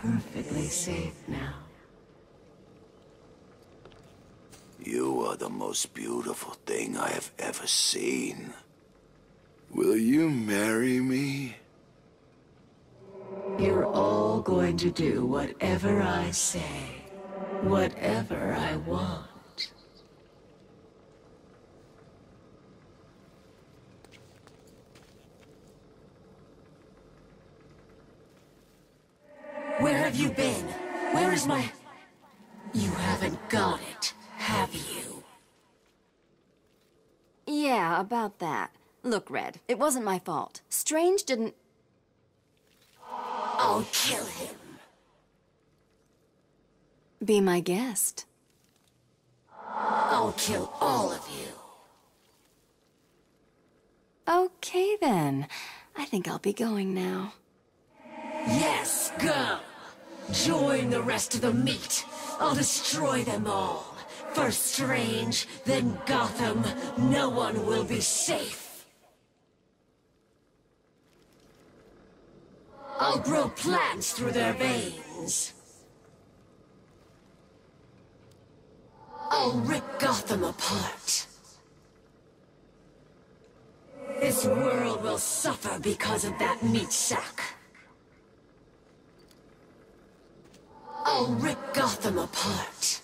perfectly safe now. You are the most beautiful thing I have ever seen. Will you marry me? You're all going to do whatever I say. Whatever I want. Where have you been? Where is my... You haven't got it, have you? Yeah, about that. Look, Red, it wasn't my fault. Strange didn't... I'll kill him. Be my guest. I'll kill all of you. Okay, then. I think I'll be going now. The rest of the meat. I'll destroy them all. First Strange, then Gotham. No one will be safe. I'll grow plants through their veins. I'll rip Gotham apart. This world will suffer because of that meat sack. I'll rip Gotham apart.